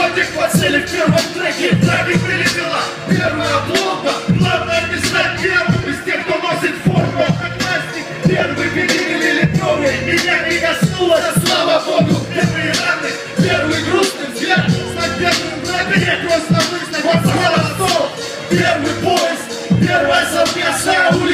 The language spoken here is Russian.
Котик подсели в первом треке, так и прилепила первая пломба. Главное не стать первым из тех, кто носит форму. Как Настик, первый винил или новый, меня не коснулось, слава богу, первые раны, первый грустный взгляд, стать первым на меня просто мысль, вот смело стол, первый поезд, первая совместная улица.